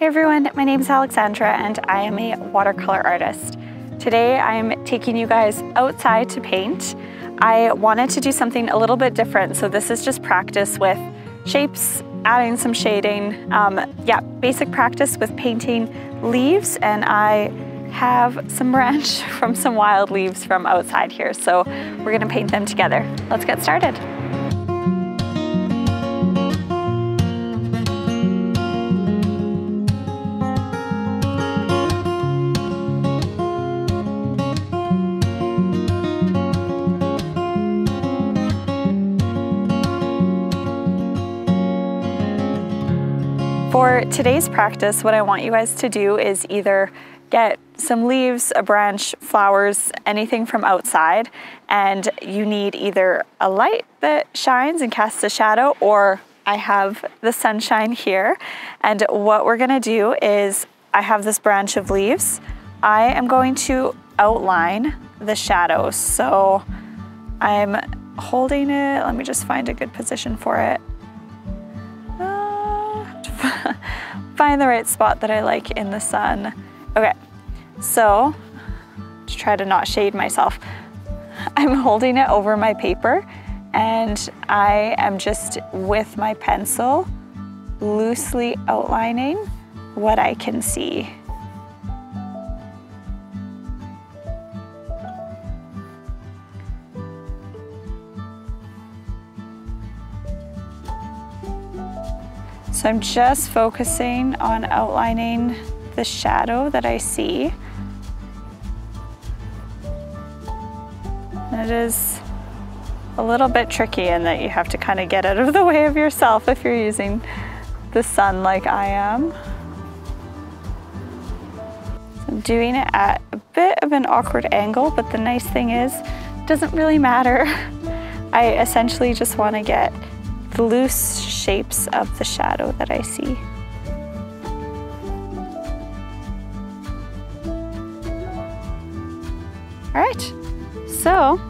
Hey everyone, my name is Alexandra and I am a watercolor artist. Today I'm taking you guys outside to paint. I wanted to do something a little bit different, so this is just practice with shapes, adding some shading. Um, yeah, basic practice with painting leaves and I have some branch from some wild leaves from outside here, so we're gonna paint them together. Let's get started. For today's practice, what I want you guys to do is either get some leaves, a branch, flowers, anything from outside, and you need either a light that shines and casts a shadow, or I have the sunshine here. And what we're gonna do is, I have this branch of leaves. I am going to outline the shadows. So I'm holding it, let me just find a good position for it. find the right spot that I like in the sun. Okay, so to try to not shade myself, I'm holding it over my paper and I am just with my pencil loosely outlining what I can see. So I'm just focusing on outlining the shadow that I see. It is a little bit tricky in that you have to kind of get out of the way of yourself if you're using the sun like I am. So I'm doing it at a bit of an awkward angle, but the nice thing is, it doesn't really matter. I essentially just want to get loose shapes of the shadow that I see. All right, so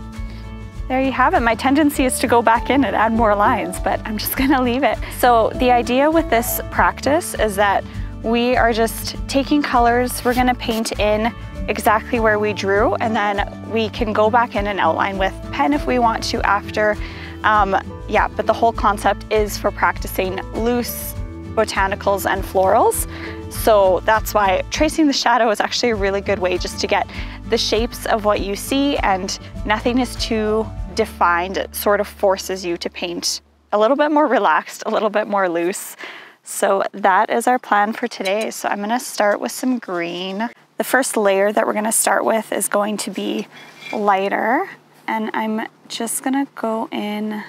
there you have it. My tendency is to go back in and add more lines, but I'm just gonna leave it. So the idea with this practice is that we are just taking colors, we're gonna paint in exactly where we drew, and then we can go back in and outline with pen if we want to after um, yeah, but the whole concept is for practicing loose botanicals and florals. So that's why tracing the shadow is actually a really good way just to get the shapes of what you see and nothing is too defined. It sort of forces you to paint a little bit more relaxed, a little bit more loose. So that is our plan for today. So I'm gonna start with some green. The first layer that we're gonna start with is going to be lighter and I'm just gonna go in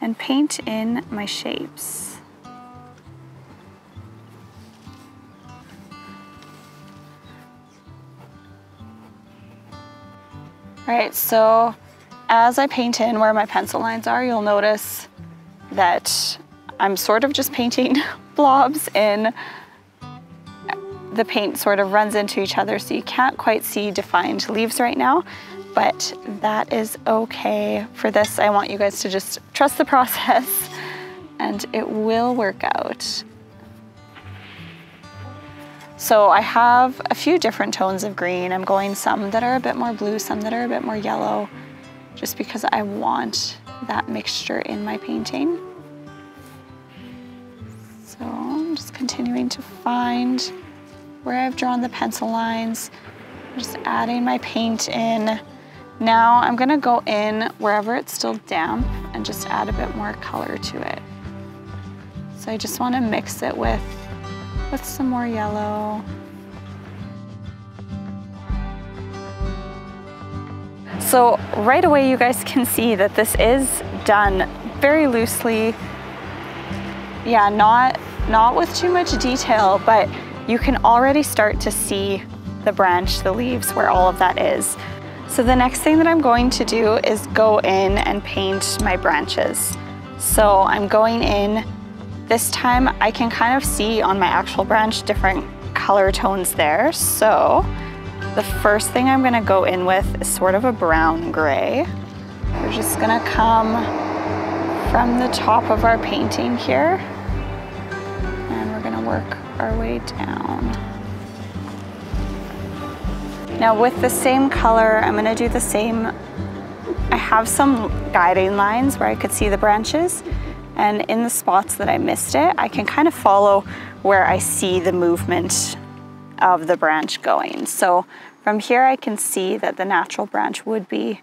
and paint in my shapes. All right, so as I paint in where my pencil lines are, you'll notice that I'm sort of just painting blobs in the paint sort of runs into each other so you can't quite see defined leaves right now but that is okay. For this, I want you guys to just trust the process and it will work out. So I have a few different tones of green. I'm going some that are a bit more blue, some that are a bit more yellow, just because I want that mixture in my painting. So I'm just continuing to find where I've drawn the pencil lines, I'm just adding my paint in. Now I'm gonna go in wherever it's still damp and just add a bit more color to it. So I just wanna mix it with, with some more yellow. So right away you guys can see that this is done very loosely. Yeah, not, not with too much detail, but you can already start to see the branch, the leaves, where all of that is. So the next thing that I'm going to do is go in and paint my branches. So I'm going in, this time I can kind of see on my actual branch different color tones there. So the first thing I'm gonna go in with is sort of a brown gray. We're just gonna come from the top of our painting here and we're gonna work our way down. Now with the same color, I'm gonna do the same. I have some guiding lines where I could see the branches and in the spots that I missed it, I can kind of follow where I see the movement of the branch going. So from here I can see that the natural branch would be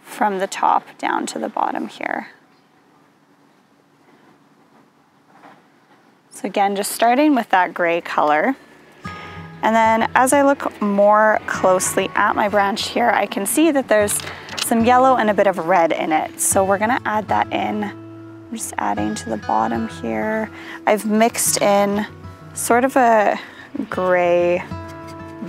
from the top down to the bottom here. So again, just starting with that gray color. And then as I look more closely at my branch here, I can see that there's some yellow and a bit of red in it. So we're gonna add that in. I'm just adding to the bottom here. I've mixed in sort of a gray,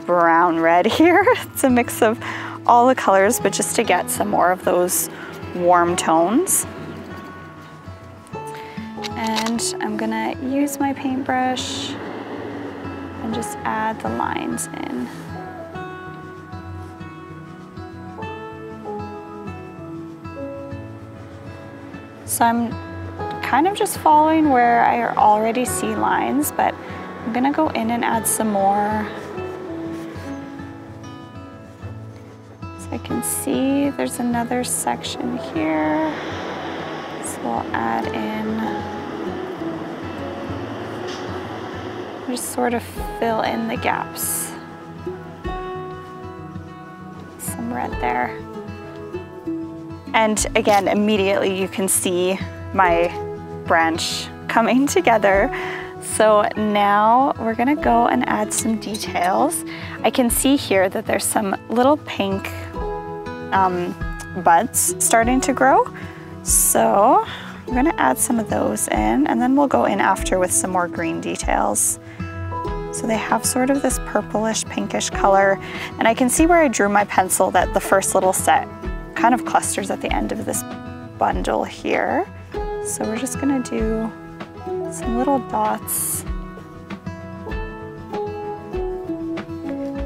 brown red here. It's a mix of all the colors, but just to get some more of those warm tones. And I'm gonna use my paintbrush just add the lines in. So I'm kind of just following where I already see lines, but I'm gonna go in and add some more. So I can see there's another section here. So we'll add in just sort of fill in the gaps. Some red there. And again, immediately you can see my branch coming together. So now we're gonna go and add some details. I can see here that there's some little pink um, buds starting to grow. So we're gonna add some of those in and then we'll go in after with some more green details. So they have sort of this purplish pinkish color. And I can see where I drew my pencil that the first little set kind of clusters at the end of this bundle here. So we're just gonna do some little dots.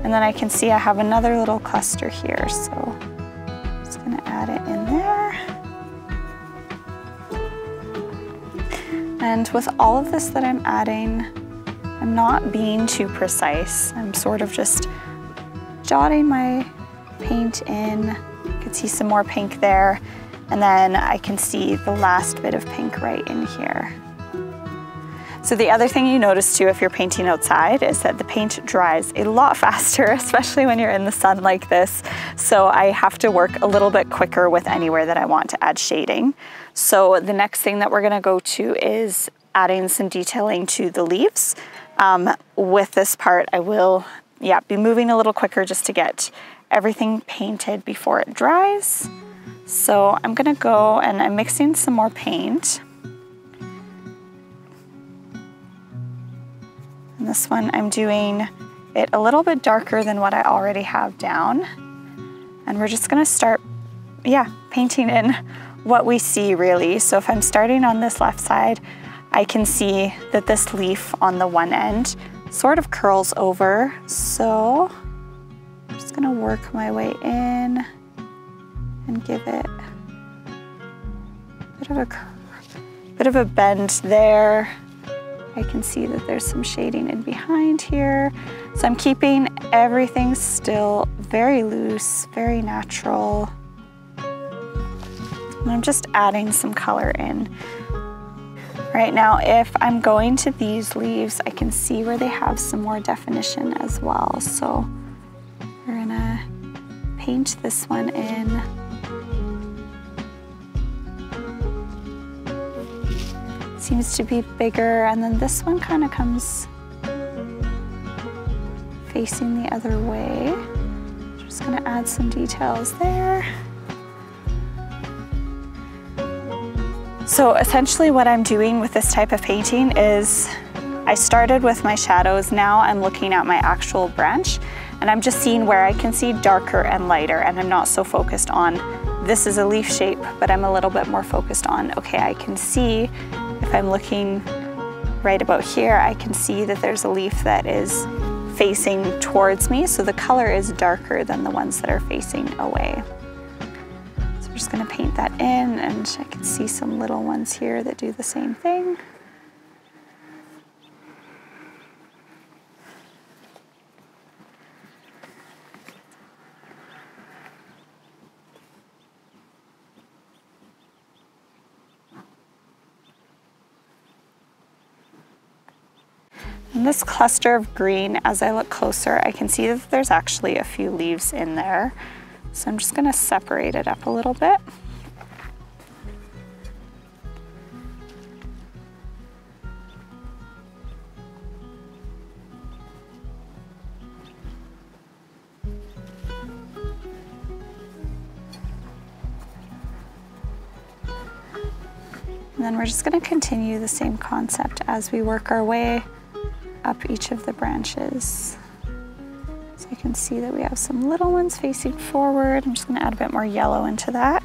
And then I can see I have another little cluster here. So I'm just gonna add it in there. And with all of this that I'm adding, I'm not being too precise. I'm sort of just jotting my paint in. You can see some more pink there. And then I can see the last bit of pink right in here. So the other thing you notice too if you're painting outside is that the paint dries a lot faster, especially when you're in the sun like this. So I have to work a little bit quicker with anywhere that I want to add shading. So the next thing that we're gonna go to is adding some detailing to the leaves. Um, with this part, I will, yeah, be moving a little quicker just to get everything painted before it dries. So I'm gonna go and I'm mixing some more paint. And this one I'm doing it a little bit darker than what I already have down. And we're just gonna start, yeah, painting in what we see really. So if I'm starting on this left side, I can see that this leaf on the one end sort of curls over. So I'm just gonna work my way in and give it a bit of a bit of a bend there. I can see that there's some shading in behind here. So I'm keeping everything still very loose, very natural. And I'm just adding some color in. Right now, if I'm going to these leaves, I can see where they have some more definition as well. So we're gonna paint this one in. Seems to be bigger, and then this one kind of comes facing the other way. Just gonna add some details there. So essentially what I'm doing with this type of painting is I started with my shadows, now I'm looking at my actual branch and I'm just seeing where I can see darker and lighter and I'm not so focused on this is a leaf shape, but I'm a little bit more focused on, okay, I can see if I'm looking right about here, I can see that there's a leaf that is facing towards me, so the color is darker than the ones that are facing away just gonna paint that in and I can see some little ones here that do the same thing. In this cluster of green, as I look closer, I can see that there's actually a few leaves in there. So I'm just gonna separate it up a little bit. And then we're just gonna continue the same concept as we work our way up each of the branches. You can see that we have some little ones facing forward. I'm just gonna add a bit more yellow into that.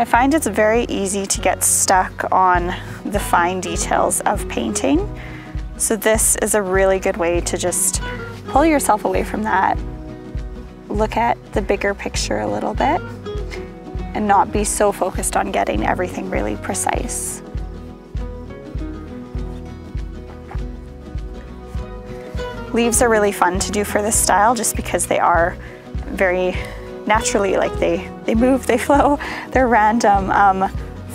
I find it's very easy to get stuck on the fine details of painting. So this is a really good way to just pull yourself away from that, look at the bigger picture a little bit, and not be so focused on getting everything really precise. Leaves are really fun to do for this style just because they are very naturally, like they, they move, they flow, they're random. Um,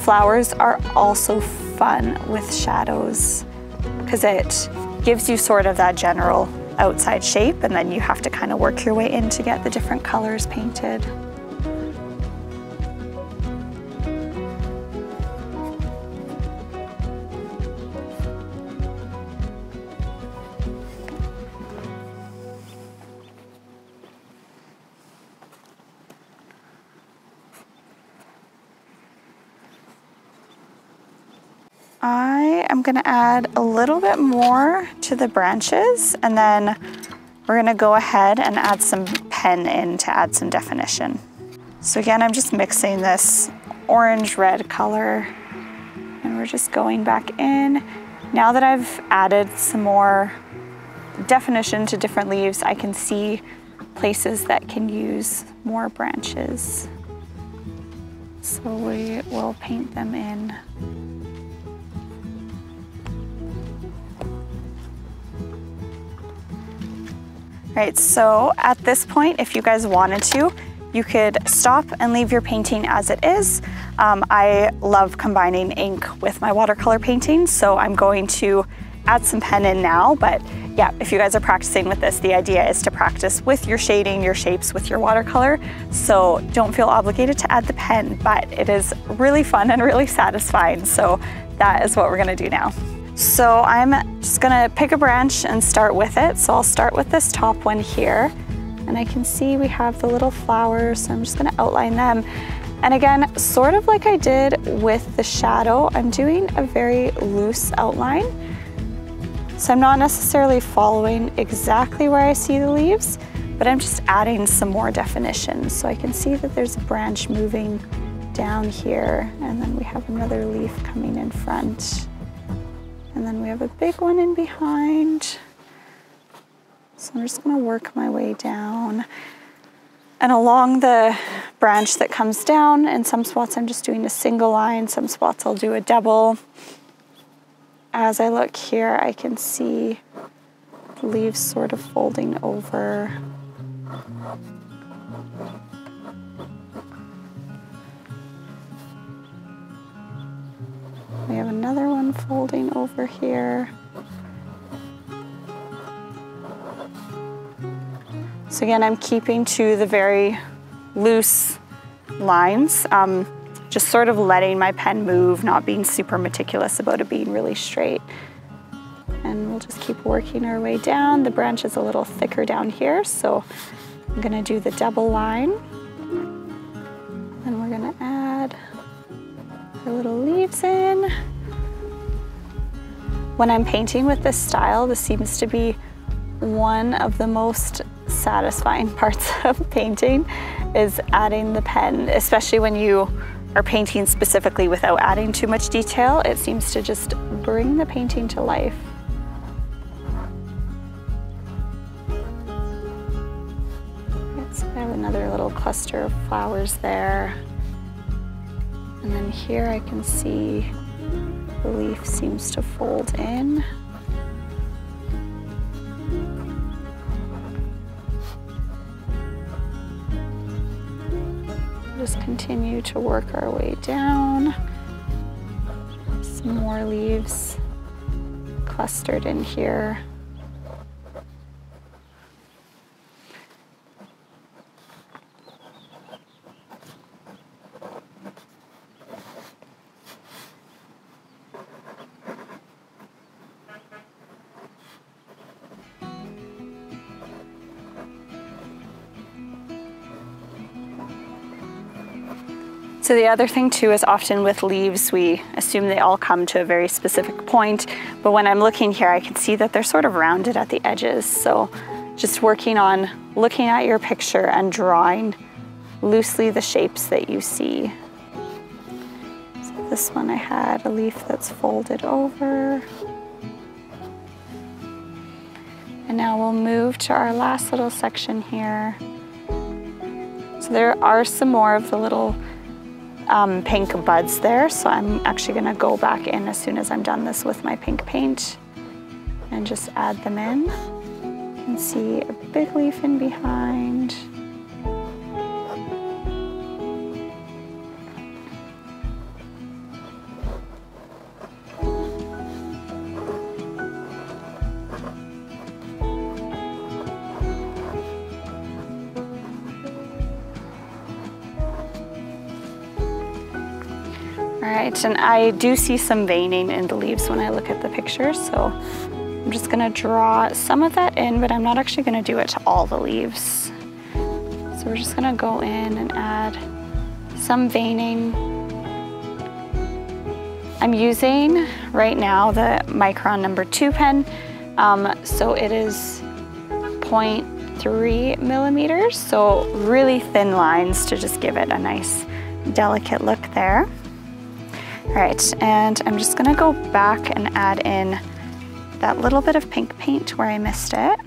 flowers are also fun with shadows because it gives you sort of that general outside shape and then you have to kind of work your way in to get the different colors painted. I am gonna add a little bit more to the branches and then we're gonna go ahead and add some pen in to add some definition. So again, I'm just mixing this orange-red color and we're just going back in. Now that I've added some more definition to different leaves, I can see places that can use more branches. So we will paint them in Right, so at this point, if you guys wanted to, you could stop and leave your painting as it is. Um, I love combining ink with my watercolor painting, so I'm going to add some pen in now, but yeah, if you guys are practicing with this, the idea is to practice with your shading, your shapes with your watercolor. So don't feel obligated to add the pen, but it is really fun and really satisfying. So that is what we're gonna do now. So I'm just gonna pick a branch and start with it. So I'll start with this top one here. And I can see we have the little flowers, so I'm just gonna outline them. And again, sort of like I did with the shadow, I'm doing a very loose outline. So I'm not necessarily following exactly where I see the leaves, but I'm just adding some more definition. So I can see that there's a branch moving down here, and then we have another leaf coming in front. And then we have a big one in behind. So I'm just gonna work my way down. And along the branch that comes down, in some spots I'm just doing a single line, some spots I'll do a double. As I look here, I can see leaves sort of folding over. We have another one folding over here. So again, I'm keeping to the very loose lines, um, just sort of letting my pen move, not being super meticulous about it being really straight. And we'll just keep working our way down. The branch is a little thicker down here, so I'm gonna do the double line. And we're gonna add the little leaves in. When I'm painting with this style, this seems to be one of the most satisfying parts of painting is adding the pen, especially when you are painting specifically without adding too much detail, it seems to just bring the painting to life. I have another little cluster of flowers there. And then here I can see the leaf seems to fold in. Just continue to work our way down. Some more leaves clustered in here. So the other thing too is often with leaves, we assume they all come to a very specific point, but when I'm looking here, I can see that they're sort of rounded at the edges. So just working on looking at your picture and drawing loosely the shapes that you see. So this one I had a leaf that's folded over. And now we'll move to our last little section here. So there are some more of the little um, pink buds there. So I'm actually gonna go back in as soon as I'm done this with my pink paint and just add them in. You can see a big leaf in behind. And I do see some veining in the leaves when I look at the picture, so I'm just gonna draw some of that in, but I'm not actually gonna do it to all the leaves. So we're just gonna go in and add some veining. I'm using right now the Micron number two pen, um, so it is 0.3 millimeters, so really thin lines to just give it a nice delicate look there. All right, and I'm just gonna go back and add in that little bit of pink paint where I missed it.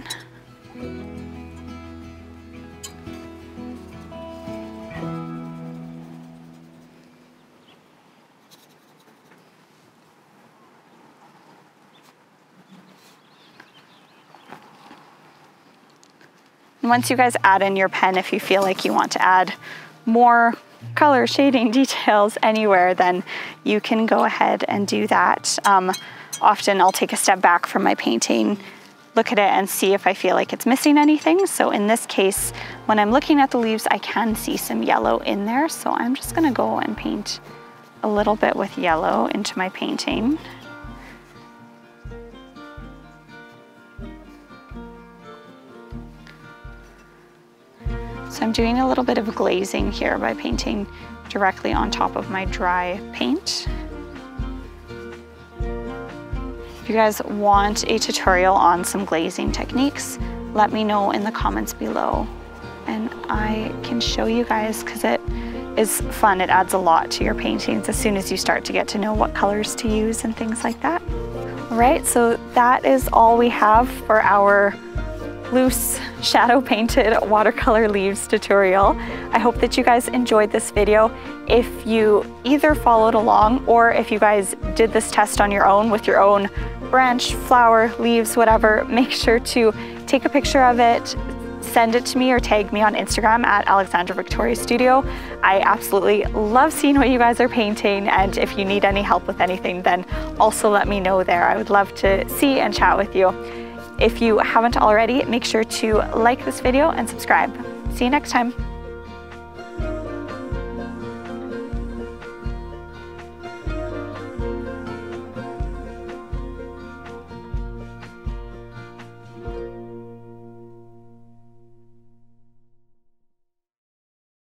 Once you guys add in your pen, if you feel like you want to add more color shading details anywhere, then you can go ahead and do that. Um, often I'll take a step back from my painting, look at it and see if I feel like it's missing anything. So in this case, when I'm looking at the leaves, I can see some yellow in there. So I'm just gonna go and paint a little bit with yellow into my painting. So I'm doing a little bit of glazing here by painting directly on top of my dry paint. If you guys want a tutorial on some glazing techniques, let me know in the comments below and I can show you guys because it is fun. It adds a lot to your paintings as soon as you start to get to know what colors to use and things like that. All right, so that is all we have for our loose shadow painted watercolor leaves tutorial. I hope that you guys enjoyed this video. If you either followed along or if you guys did this test on your own with your own branch, flower, leaves, whatever, make sure to take a picture of it, send it to me or tag me on Instagram at Alexandra Victoria Studio. I absolutely love seeing what you guys are painting and if you need any help with anything then also let me know there. I would love to see and chat with you. If you haven't already, make sure to like this video and subscribe. See you next time.